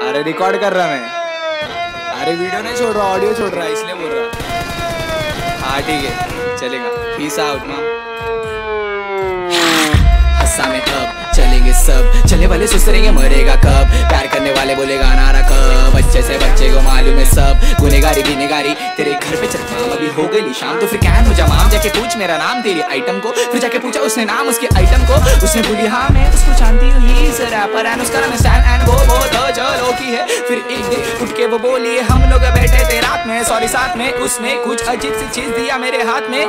अरे रिकॉर्ड कर रहा मैं। अरे वीडियो नहीं छोड़ रहा ऑडियो छोड़ रहा इसलिए बोल रहा। हाँ ठीक है, चलेगा। पीस आउट माँ। में अब चलेंगे सब। चलने वाले सुसरेंगे, मरेगा कब? प्यार करने वाले बोलेगा, नारा कब? अच्छे से बच्चे को मालूम है सब। गुनेगारी, बिनेगारी, तेरे घर पे चल। माम अभी हो गई शाम तो फिर कैन हो जा माम जाके पूछ मेरा नाम, तेरी आइटम को। फिर जाके पूछा उसने नाम, उसके आइटम को। उसने बोली हाँ मैं उसको जानती हूँ, ही इज़ रैपर एंड उसका नाम है सैम एंड चलो फिर एक दिन उठ के वो बोली हम लोग बैठे थे रात में सॉरी साथ में। उसने कुछ अजीब सी चीज़ दिया मेरे हाथ में।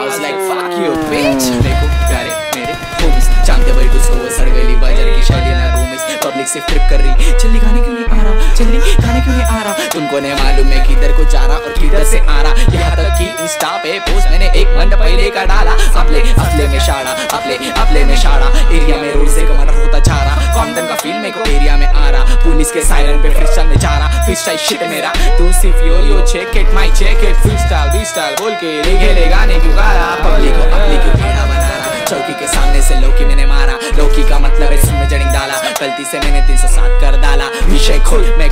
रूमिस पब्लिक से फ्लिप कर रही। चल्ली गाने क्यों नहीं आ रहा? चल्ली गाने क्यों नहीं आ रहा? तुमको नहीं मालूम है किधर को जा रहा और किधर से आ रहा। यहाँ तक कि इंस्टा पे पोस्ट मैंने एक मंड पहले का डाला। अपने अपने में शाड़ा अपने अपने में शाड़ा। एरिया में रोड से कमर होता जा रहा कॉन्टन का फील मेरे को एरिया में आ रहा पुलिस के सायरन पे फ्रिस्टाइल में जा रहा फ्रिस्टाइल शिट मेरा। तू सिर्फ़ yo yo check it my check it freestyle freestyle बोल के लिखे ले गाने क्यों गा रहा पब्लिक को अपनी क्यों भेड़ा बना रहा चौकी के सामने से लोकी मैंने मारा। लोकी का मतलब है सुन में जड़िंग डाला। गलती से मैंने 307 कर डाला। विषय खोल, मैं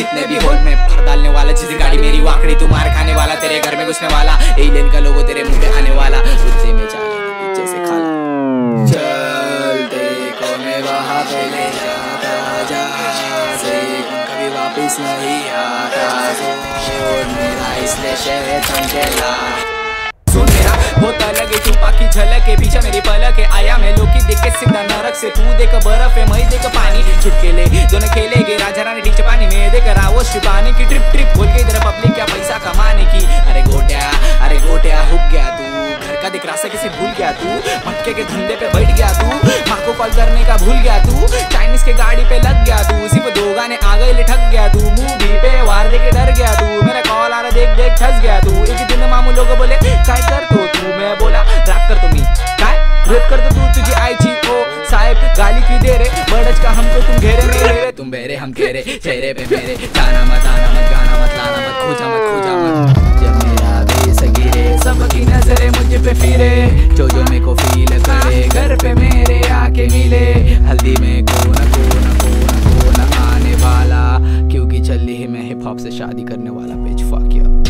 जितने भी होल मैं भर डालने वाला, जिस गाड़ी मेरी वाकड़ी, तू मार खाने वाला, तेरे घर में घुसने वाला एलियन का लोगो तेरे मुँह पे आने वाला कुत्ते में जा पीछे से खाला मैं पे ले जाता जा, से कभी वापस नहीं आता मेरा इसलिए शहर बहुत अलग है की झलक है पीछे मेरी पलक है, आया मैं देख के सीधा नरक से, तू देख बर्फ़ है, मई देख पानी चुटकेले दोनों खेलेगे। रहा की ट्रिप ट्रिप बोल के इधर पब्लिक क्या पैसा कमाने की? अरे गोटिया अरे गोटिया, हुक गया तू। घर का दिख रास्ता किसे भूल गया तू। मटके के धंधे पे बैठ गया तू। माँ को कॉल करने का भूल गया तू। चाइनीज़ के गाड़ी पे लग गया तू। सिर्फ़ दो गाने आ गए, लिठक गया तू। मूवी पे वार दे के डर गया तू। मेरा कॉल आ रहा, देख देख फंस गया तू। एक दिन मामू लोग बोले, काय कर तो? तू मैं बोला रैप कर तुम्ही काय? रेप कर तो? तू तुझी आईची ओ साहेब गाली क्यों दे रे बड़च का हमको तुम घेरे मेरे? तुम बेरे, हम घेरे चेहरे पे मेरे। जाना मत आना मत, गाना मत, लाना मत, खोजा मत खोजा मत। जब मेरा बेस गिरे, सबकी नज़रें मुझ पे फिरे। जो जो मेरे को फील करे, घर पे मेरे आके मिले। हल्दी में कौन कौन कौन कौन आने वाला। क्योंकि जल्दी ही मैं हिप हॉप से शादी करने वाला पेज फक या